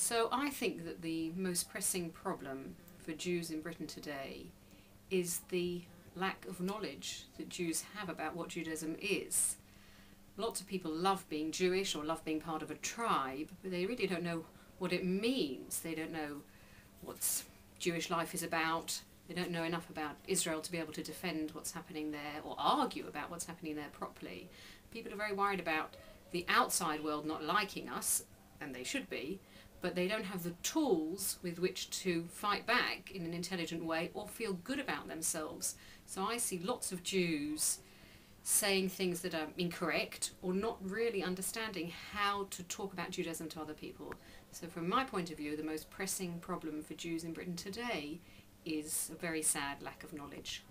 So I think that the most pressing problem for Jews in Britain today is the lack of knowledge that Jews have about what Judaism is. Lots of people love being Jewish or love being part of a tribe, but they really don't know what it means. They don't know what Jewish life is about. They don't know enough about Israel to be able to defend what's happening there or argue about what's happening there properly. People are very worried about the outside world not liking us, and they should be, but they don't have the tools with which to fight back in an intelligent way or feel good about themselves. So I see lots of Jews saying things that are incorrect or not really understanding how to talk about Judaism to other people. So, from my point of view, the most pressing problem for Jews in Britain today is a very sad lack of knowledge.